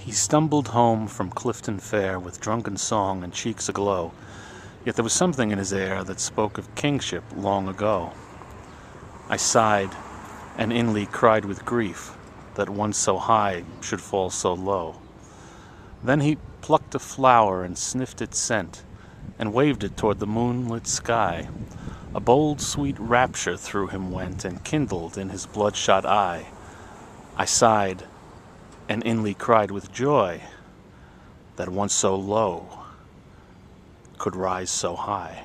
He stumbled home from Clifden Fair with drunken song and cheeks aglow, yet there was something in his air that spoke of kingship long ago. I sighed, and inly cried with grief that one so high should fall so low. Then he plucked a flower and sniffed its scent, and waved it toward the moonlit sky. A bold, sweet rapture through him went, and kindled in his bloodshot eye. I sighed, and inly cried with joy that once so low could rise so high.